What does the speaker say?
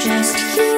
just you.